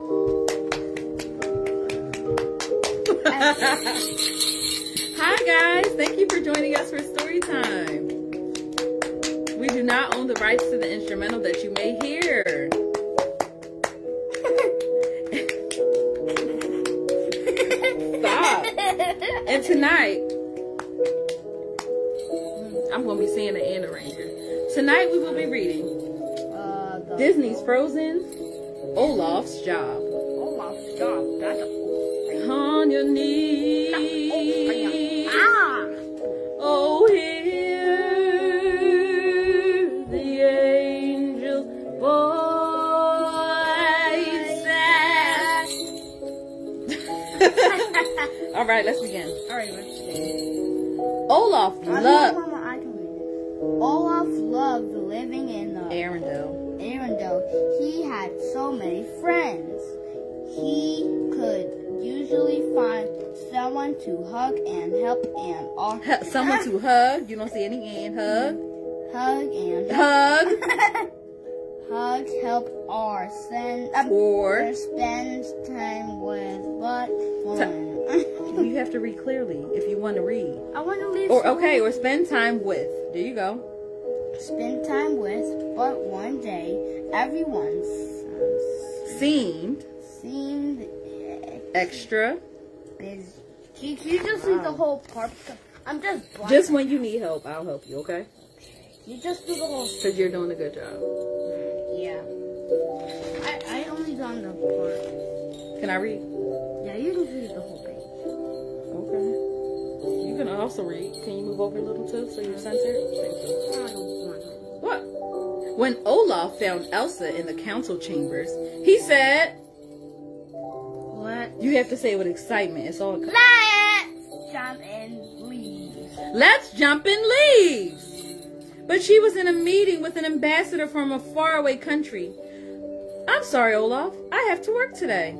Hi guys, thank you for joining us for story time. We do not own the rights to the instrumental that you may hear. Stop. And tonight, I'm going to be seeing the and arranger. Tonight we will be reading Uh, Disney's Frozen, Olaf's Job. Olaf's job. That's a. On your knees. Ah! Oh, hear the angels' voices. All right, let's begin. Alright, let's Olaf Mama, loved so many friends. He could usually find someone to hug and help and all Someone to hug. You don't see any and hug. hug and help. Hug. hug, help, or send um, Or spend time with but one. you have to read clearly if you want to read. I want to leave. Or okay, or spend time with. There you go. spend time with, but one day everyone s- Seemed seemed extra. busy. Can, you just read the whole part? I'm just. Just when you need help, I'll help you, okay? you just do the whole. Because you're doing a good job. Yeah. I I only done the part. Can I read? Yeah, you can read the whole page. Okay. You can also read. Can you move over a little too so you're centered? Thank you. I don't want to. What? When Olaf found Elsa in the council chambers, he said, What? You have to say it with excitement. It's all. Let's jump and leave. Let's jump in leaves. But she was in a meeting with an ambassador from a faraway country. I'm sorry, Olaf. I have to work today.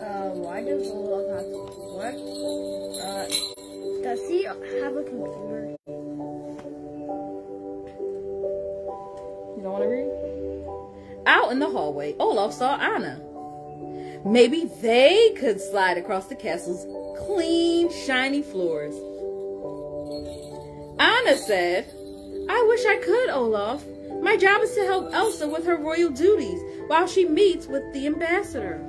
Uh, why does Olaf have to work? Uh, does he have a computer? Out in the hallway, Olaf saw Anna. Maybe they could slide across the castle's clean, shiny floors. Anna said, I wish I could, Olaf. My job is to help Elsa with her royal duties while she meets with the ambassador.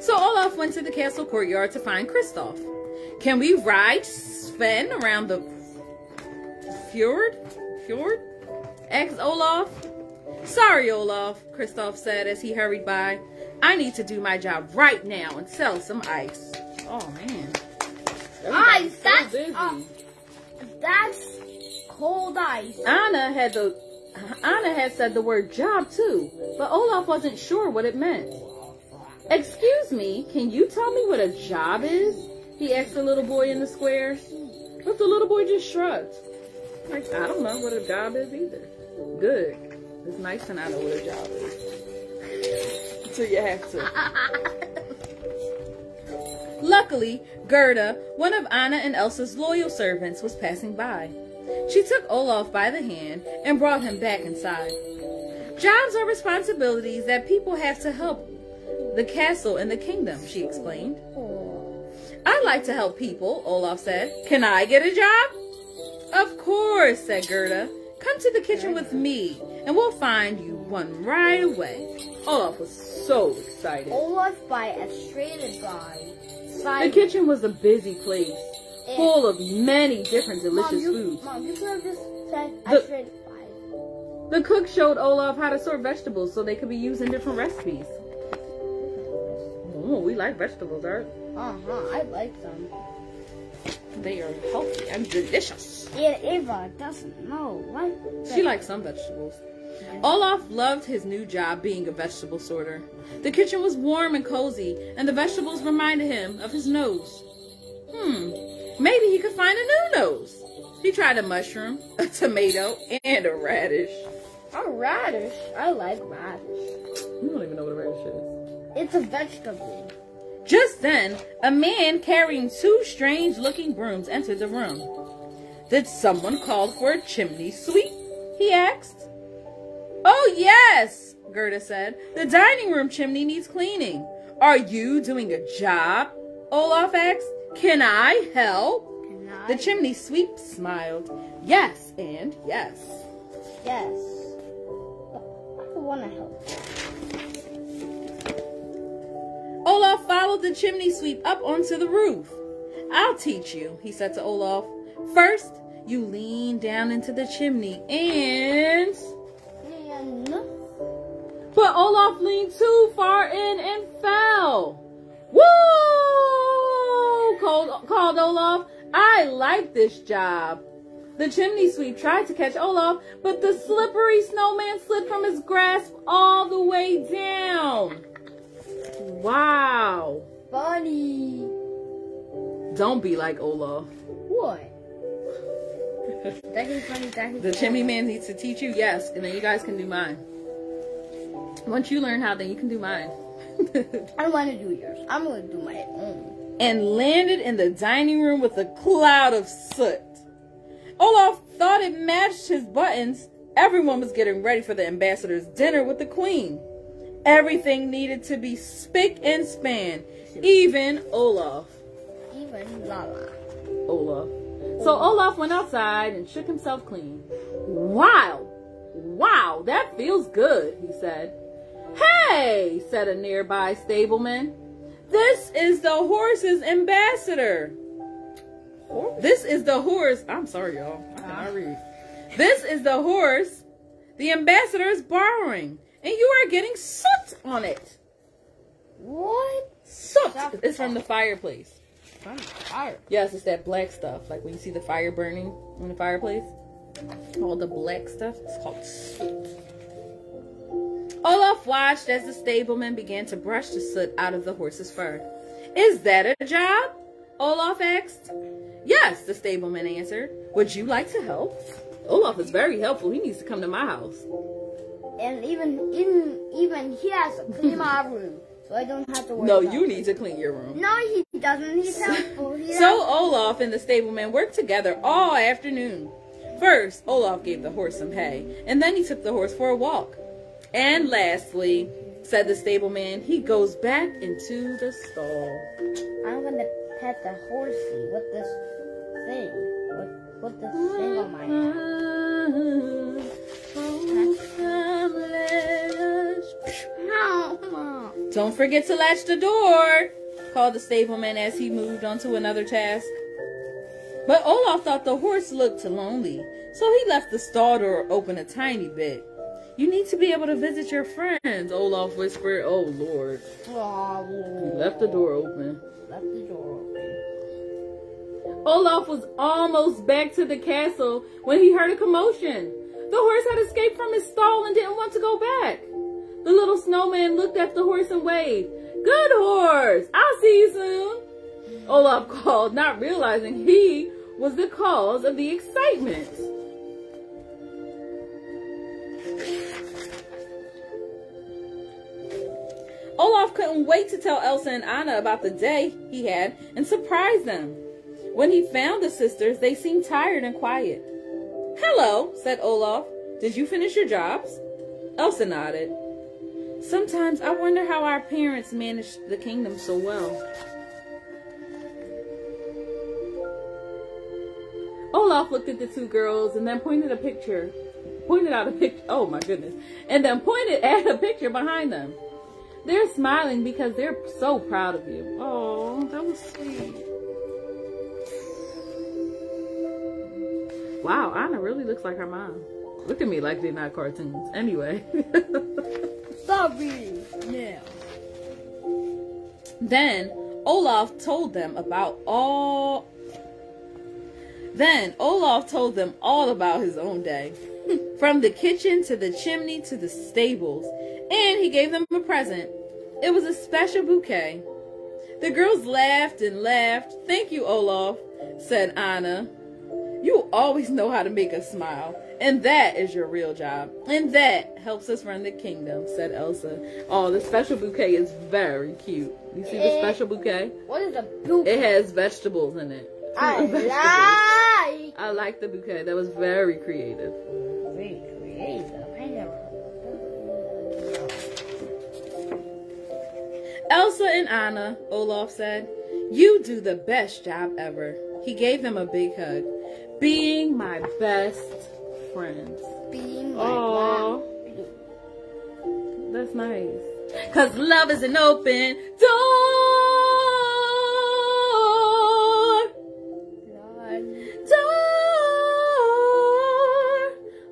So Olaf went to the castle courtyard to find Kristoff. Can we ride Sven around the fjord? Fjord? asked Olaf. Sorry, Olaf, Kristoff said as he hurried by. I need to do my job right now and sell some ice. Oh, man. Ice, so that's, busy. uh, That's cold ice. Anna had the Anna had said the word job too, but Olaf wasn't sure what it meant. Excuse me, can you tell me what a job is? He asked the little boy in the square. But the little boy just shrugged. Like, I don't know what a job is either. Good. It's nice to not know what a job is. So you have to. Luckily, Gerda, one of Anna and Elsa's loyal servants, was passing by. She took Olaf by the hand and brought him back inside. Jobs are responsibilities that people have to help the castle and the kingdom, she explained. I like to help people, Olaf said. Can I get a job? Of course, said Gerda. Come to the kitchen with me, and we'll find you one right away. Olaf was so excited. Olaf by a Australia by. The kitchen was a busy place, full of many different delicious Mom, you, foods. Mom, you could have just said The- Australia by. The cook showed Olaf how to sort vegetables so they could be used in different recipes. Oh, we like vegetables. Uh huh. I like them. They are healthy and delicious. Yeah, Eva doesn't know what. She likes some vegetables. Olaf loved his new job being a vegetable sorter. The kitchen was warm and cozy, and the vegetables reminded him of his nose. Hmm, maybe he could find a new nose. He tried a mushroom, a tomato, and a radish. A radish. I like radish. You don't even know what a radish is. It's a vegetable. Just then, a man carrying two strange looking brooms entered the room. Did someone call for a chimney sweep? he asked. Oh, yes, Gerda said. The dining room chimney needs cleaning. Are you doing a job? Olaf asked. Can I help? Can I? The chimney sweep smiled. Yes, and yes. Yes. I want to help. Olaf followed the chimney sweep up onto the roof. I'll teach you, he said to Olaf. First, you lean down into the chimney and... But Olaf leaned too far in and fell. Woo! Called, called Olaf. I like this job. The chimney sweep tried to catch Olaf, but the slippery snowman slid from his grasp all the way down. Wow. funny. Don't be like Olaf. What? that is funny. That is The chimney man needs to teach you, yes, and then you guys can do mine. Once you learn how, then you can do mine. I don't want to do yours. I'm going to do my own. and landed in the dining room with a cloud of soot. Olaf thought it matched his buttons. Everyone was getting ready for the ambassador's dinner with the queen. Everything needed to be spick and span, even Olaf. Even Lala. Olaf. So Olaf went outside and shook himself clean. Wow! Wow, that feels good, he said. Hey, said a nearby stableman. This is the horse's ambassador. This is the horse. I'm sorry, y'all. I cannot ah. read. This is the horse the ambassador is borrowing, and you are getting soot on it. What? Soot. It's from the fireplace. From fire. Yes, it's that black stuff. Like when you see the fire burning in the fireplace. All the black stuff. It's called soot. Olaf watched as the stableman began to brush the soot out of the horse's fur. Is that a job? Olaf asked. Yes, the stableman answered. Would you like to help? Olaf is very helpful. He needs to come to my house. And even even even he has to clean my room, so I don't have to worry. No, you need to clean your room. No, he doesn't. He's helpful. He So Olaf and the stableman worked together all afternoon. First, Olaf gave the horse some hay, and then he took the horse for a walk. And lastly, said the stableman, he goes back into the stall. I'm gonna pet the horsey with this thing. With, with this thing on my head. Don't forget to latch the door, called the stableman as he moved on to another task. But Olaf thought the horse looked lonely, so he left the stall door open a tiny bit. You need to be able to visit your friends, Olaf whispered. Oh, Lord. He Oh, left the door open. left the door open. Olaf was almost back to the castle when he heard a commotion. The horse had escaped from his stall and didn't want to go back. The little snowman looked at the horse and waved. Good horse! I'll see you soon. Olaf called, not realizing he was the cause of the excitement. Olaf couldn't wait to tell Elsa and Anna about the day he had and surprise them. When he found the sisters, they seemed tired and quiet. Hello, said Olaf. Did you finish your jobs? Elsa nodded. Sometimes I wonder how our parents managed the kingdom so well. Olaf looked at the two girls and then pointed a picture, pointed out a picture, oh my goodness, and then pointed at a picture behind them. They're smiling because they're so proud of you. Oh, that was sweet. Wow, Anna really looks like her mom. Look at me like they're not cartoons. Anyway. Reading now. Then Olaf told them about all. Then Olaf told them all about his own day. From the kitchen to the chimney to the stables. And he gave them a present. It was a special bouquet. The girls laughed and laughed. Thank you, Olaf, said Anna. You always know how to make us smile. And that is your real job. And that helps us run the kingdom, said Elsa. Oh, the special bouquet is very cute. You see the special bouquet? What is a boot? It has vegetables in it. I like. I like the bouquet. That was very creative. Very creative. Elsa and Anna, Olaf said, You do the best job ever. He gave them a big hug. Being my best friends. Being Oh, that's nice. Cause love is an open door. Lord. Door.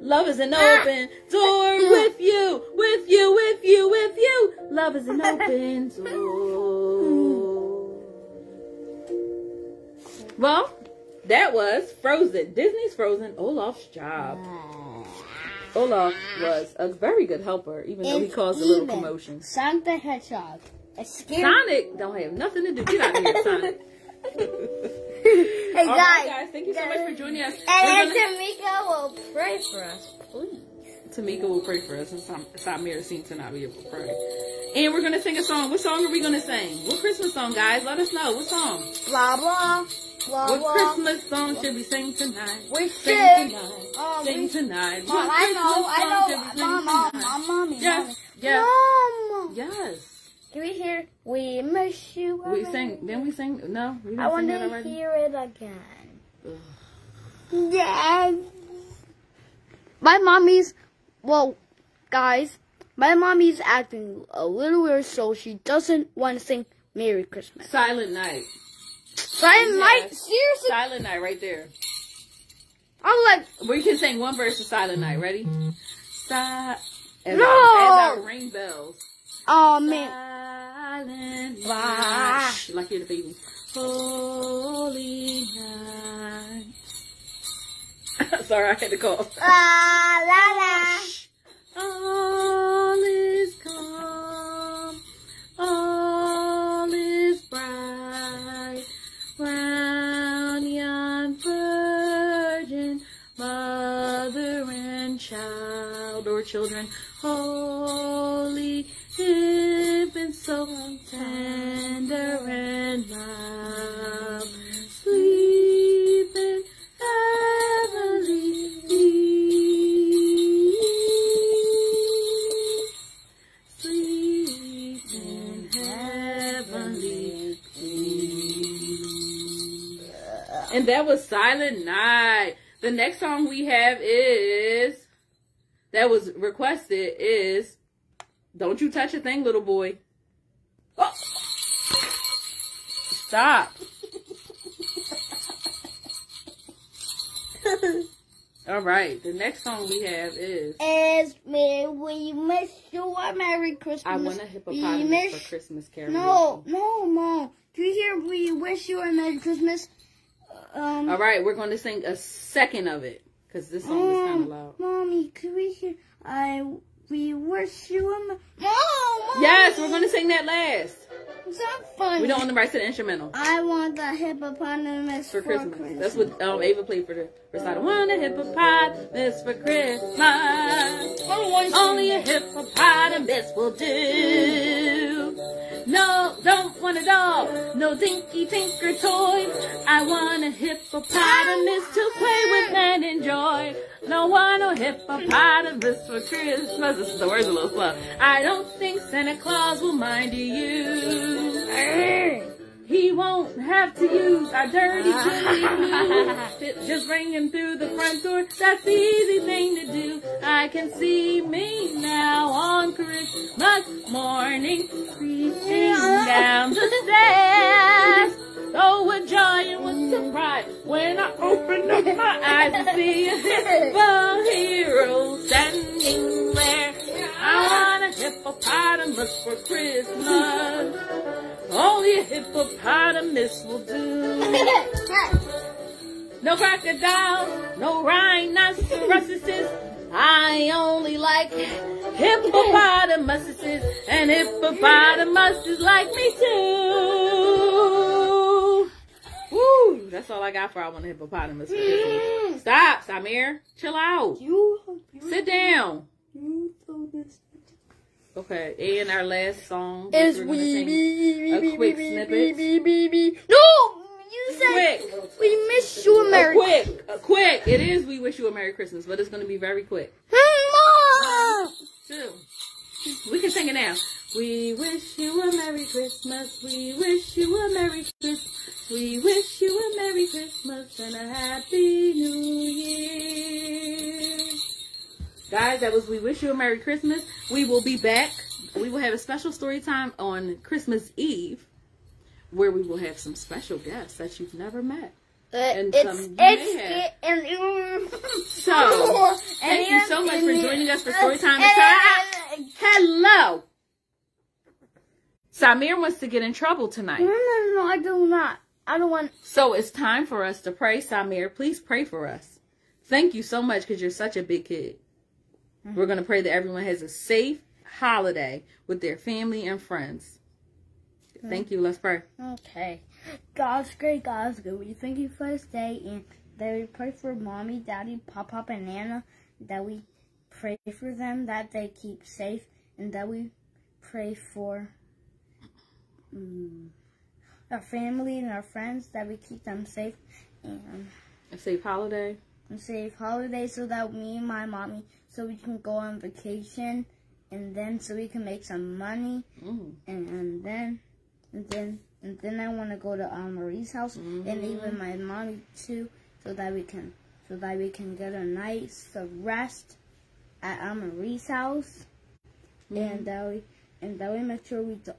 Love is an ah. open door with you, with you, with you, with you. Love is an open door. Well, that was Frozen. Disney's Frozen, Olaf's job. Olaf was a very good helper, even though he caused a little commotion. Sonic the Hedgehog. Sonic don't have nothing to do. Get out of here, Sonic. Hey All guys. right, guys, thank you so much for joining us. And then Tameka will pray for us, please. Tameka will pray for us, and Sam- Samir seems to not be able to pray. And we're gonna sing a song. What song are we gonna sing? What Christmas song, guys? Let us know. What song? Blah blah. Blah What blah. Christmas song should we sing tonight? We Sing should. tonight. Um, Sing we- tonight. Mom, What I know, Christmas I know. should we sing Mom, mom, tonight? mom, mommy, Yes, mommy. yes, Mom. yes. Can we hear We Miss You? We sing. Then we sing. No, we didn't I want to hear it again. Ugh. Yes. My mommy's, well, guys, my mommy's acting a little weird, so she doesn't want to sing Merry Christmas. Silent Night. Might, Yes. seriously, Silent Night, right there. I'm like, We can sing one verse of Silent Night. Ready? Si- as, No! I, as I ring bells. oh man. Silent ah. night. Shh, Like you're the baby. Holy night. Sorry, I had to call. Ah, la la la. All oh. Or oh, children. Holy infant, so tender and mild. Sleep in heavenly. And that was Silent Night. The next song we have is that was requested is Don't You Touch a Thing, Little Boy. Oh. Stop. All right. The next song we have is Is me, we miss you a Merry Christmas. I Want a We Hippopotamus miss- for Christmas karaoke. No, no, Mom. Do you hear we wish you a Merry Christmas? Um, All right, we're going to sing a second of it because this song is kind of loud. Mommy, can we hear I we wish you a Mer- Mom, Yes, we're going to sing that last. It's not funny. We don't want the rights to the instrumental I want the hippopotamus for Christmas. That's what um, Ava played for the recital. Want a hippopotamus for Christmas. Only a hippopotamus will do. No, don't want a doll. No dinky tinker toy. I want a hippopotamus to play with and enjoy. No want a hippopotamus for Christmas. This is the words a little slow. I don't think Santa Claus will mind you. He won't have to use our dirty ah. chili. Just bring him through the front door. That's the easy thing to do. I can see me now on Christmas morning, creeping down the stairs. Oh, what joy and what surprise when I opened up my eyes to see a hippo hero standing there. I want a hippopotamus for Christmas. Only a hippopotamus will do. No crocodile, no rhinoceroses. I only like hippopotamuses, and hippopotamuses like me too. Woo! That's all I got for I want a hippopotamus. Christmas. Stop, Samir. Chill out. You, you, Sit down. you told this. Okay, and our last song. Is gonna we be a be quick be snippet. be be be be. No, you said Quick. we miss you, A America. quick, a quick. It is. We wish you a Merry Christmas, but it's going to be very quick. Mom. Two. We can sing it now. We wish you a Merry Christmas. We wish you a Merry Christmas. We wish you a Merry Christmas and a Happy New Year. Guys, that was We Wish You a Merry Christmas. We will be back. We will have a special story time on Christmas Eve where we will have some special guests that you've never met. Uh, and it's some you it's may have. and So, thank you so much for joining us for Story Time time. Hello. Samir wants to get in trouble tonight. No, no, no, I do not. I don't want. So it's time for us to pray. Samir, please pray for us. Thank you so much because you're such a big kid. We're going to pray that everyone has a safe holiday with their family and friends. Thank you. Let's pray. Okay. God's great, God's good. We thank you for this day and that we pray for mommy, daddy, pop, pop, and Nana. That we pray for them that they keep safe and that we pray for um, our family and our friends that we keep them safe and, A safe holiday. A safe holiday so that me and my mommy so we can go on vacation and then so we can make some money. Mm. and, and then and then and then I want to go to um, Marie's house and even my mommy too, so that we can so that we can get a nice rest at Aunt Marie's house, and that we and that we make sure we do,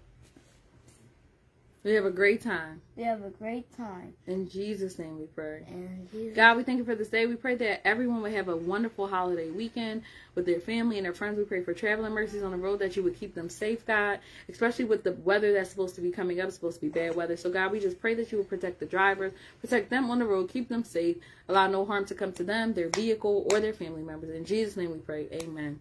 We have a great time. we have a great time. In Jesus' name we pray. God, we thank you for this day. We pray that everyone would have a wonderful holiday weekend with their family and their friends. We pray for traveling mercies on the road that you would keep them safe, God, especially with the weather that's supposed to be coming up. It's supposed to be bad weather. So, God, we just pray that you would protect the drivers, protect them on the road, keep them safe, allow no harm to come to them, their vehicle, or their family members. In Jesus' name we pray. Amen.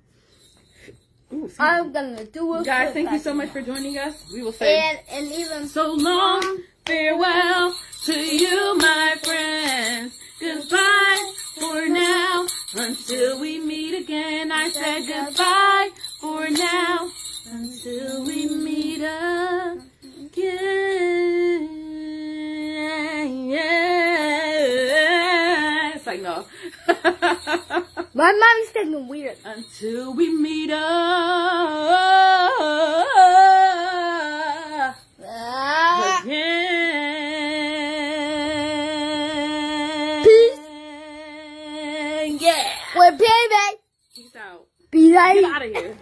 Ooh. I'm gonna do it. Guys, thank you so much for joining us. We will say And and even so long, farewell to you, my friends. Goodbye for now, until we meet again. I said goodbye for now, until we meet again. It's like no. My mommy's getting weird. until we meet up Ah. again. Peace. Yeah. We're baby. Peace out. Be like. Get out of here.